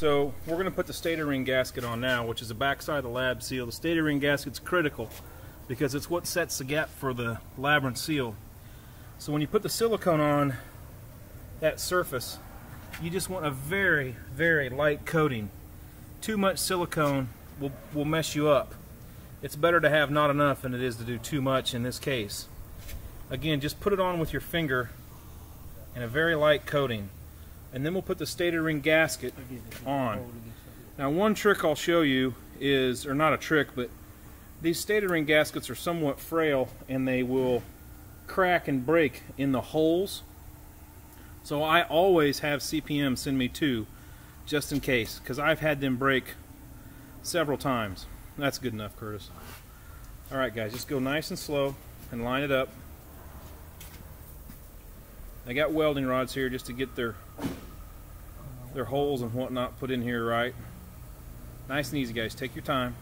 So we're going to put the stator ring gasket on now, which is the backside of the lab seal. The stator ring gasket's critical because it's what sets the gap for the labyrinth seal. So when you put the silicone on that surface, you just want a very, very light coating. Too much silicone will, will mess you up. It's better to have not enough than it is to do too much in this case. Again, just put it on with your finger and a very light coating. And then we'll put the stator ring gasket on. Now one trick I'll show you is, or not a trick, but these stator ring gaskets are somewhat frail and they will crack and break in the holes. So I always have CPM send me two just in case because I've had them break several times. That's good enough, Curtis. Alright guys, just go nice and slow and line it up. I got welding rods here just to get their their holes and whatnot put in here right. Nice and easy guys, take your time.